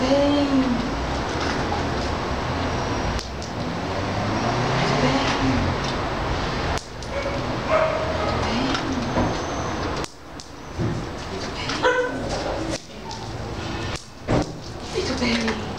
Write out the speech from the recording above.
Vem. Muito bem.